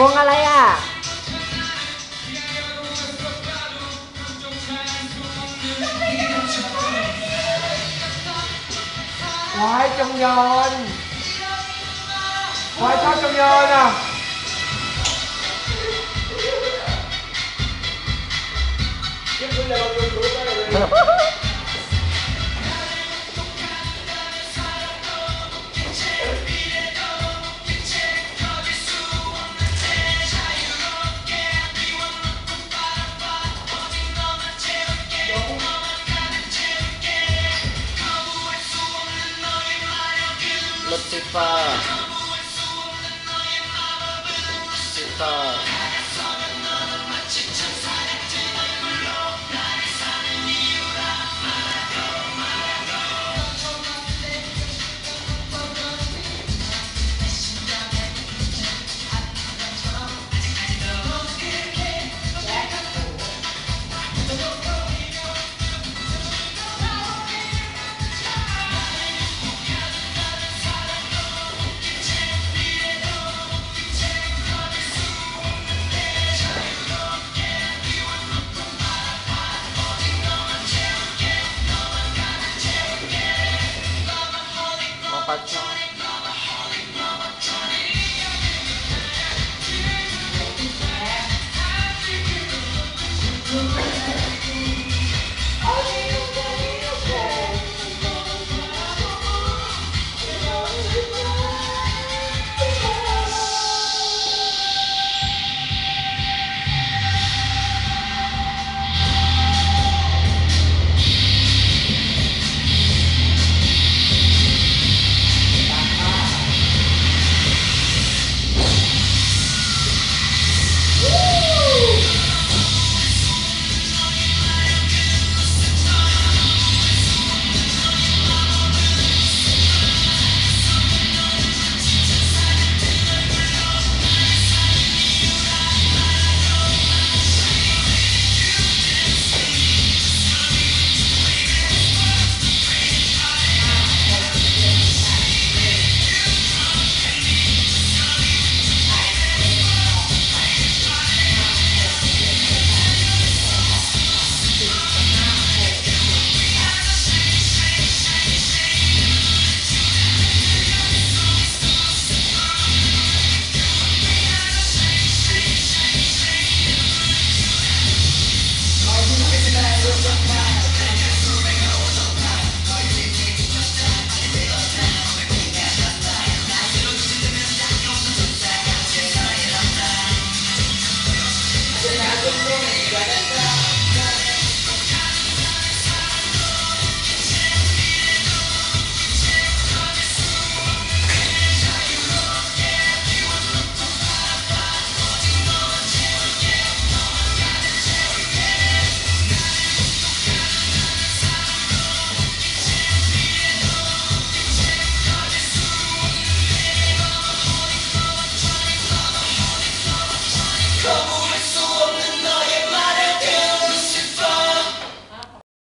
วงอะไรอะ วายจงยอนวายชอบจงยอนอะรถไฟฟ้าไฟ ฟ้า Watch.